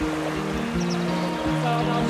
Sağ olun.